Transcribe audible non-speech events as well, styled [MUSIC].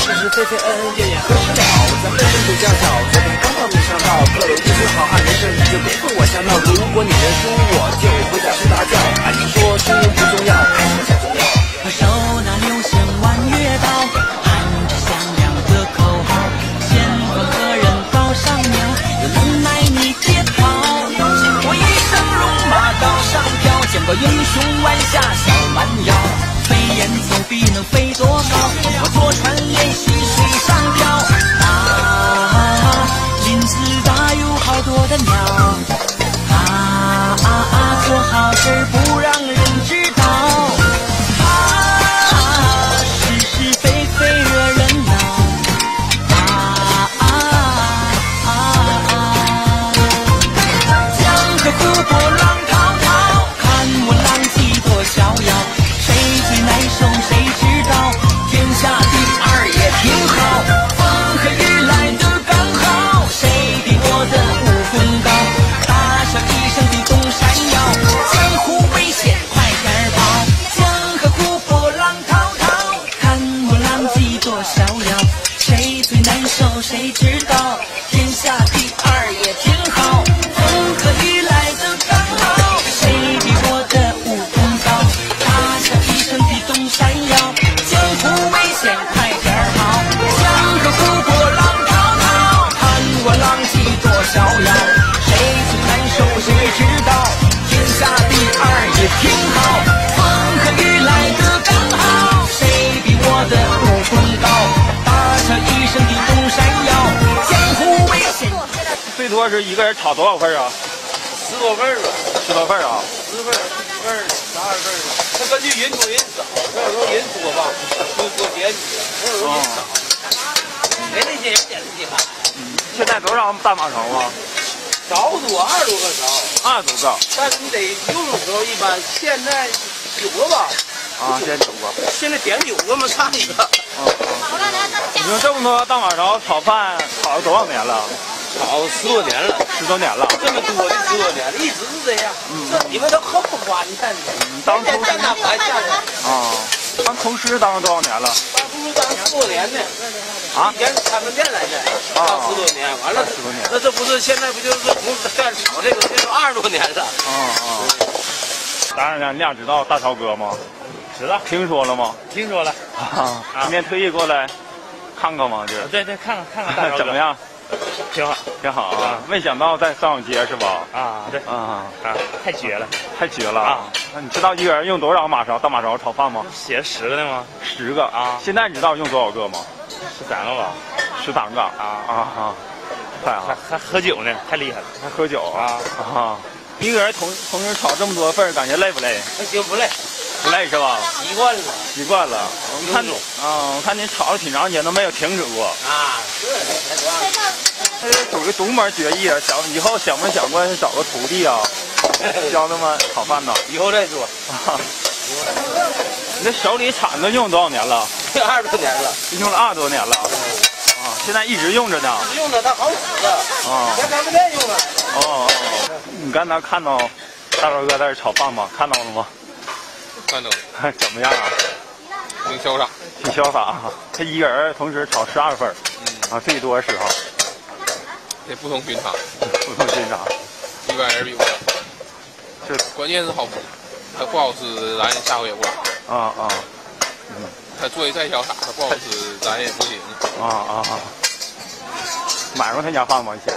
是是非非恩恩怨怨何时了？咱们身处家小，昨天刚到没上道，各路英雄好汉没事你就别跟我瞎闹。如果你认输，我就回家睡大觉。哎，你说输赢不重要，多是一个人炒多少份啊？十多份儿吧，十多份儿啊？十份儿、十份儿、十二份儿，它根据人多人少，有时候人多吧，就多点几个；有时候人少，没那些人点的厉害。现在多少大马勺啊？勺多二十多个勺，二十多个但是你得用的时候一般，现在九个吧，啊，现在九个。现在点九个嘛，差一个。你说这么多大马勺炒饭炒了多少年了？炒十多年了，十多年了。这么多的十多年了，一直是这样。这你们都可不管你看当厨师那还下去。啊，当厨师当了多少年了？当厨师当十多年呢，啊以前是开门店来的，啊当十多年，完了十多年那这不是现在不就是从干炒这个，这都二十多年了。啊啊！当然了，你俩知道大超哥吗？知道，听说了吗？听说了。啊，今天特意过来看看吗？就是对对，看看看看大超哥 [LAUGHS] 怎么？样？挺好挺好啊！没想到在上街是吧？啊，对啊，啊，太绝了。太绝了啊！那你知道一个人用多少马勺大马勺炒饭吗？写十个的吗？十个啊现在你知道用多少个吗？十三个吧。十三个啊啊啊！快还啊！还喝酒呢，太厉害了。还喝酒啊啊！一个人同同时炒这么多份，感觉累不累？那行不累，不累是吧？习惯了习惯了。我看你啊，我看你炒了挺长时间都没有停止过。啊。是，才多少这是属于独门绝艺啊！想以后想没想过找个徒弟啊，[LAUGHS] 教他们炒饭呢？以后再说，[LAUGHS] 啊！你这手里铲子用多少年了？[LAUGHS] 二十多年了，用了二十多年了。啊，现在一直用着呢。用着它好使的，啊在咱们店用的。哦哦哦！你刚才看到大超哥在这炒饭吗？看到了吗？看到 [LAUGHS] 怎么样啊？挺潇洒，挺潇洒啊！他一个人同时炒十二份儿嗯，啊，最多时候这不同寻常，[LAUGHS] 不同寻常。一般人比不了。这关键是好吃，它不好吃，咱下回也不来。啊啊嗯他做的再潇洒，他不好吃，咱也不行。啊啊啊！买过他家饭吗？以前？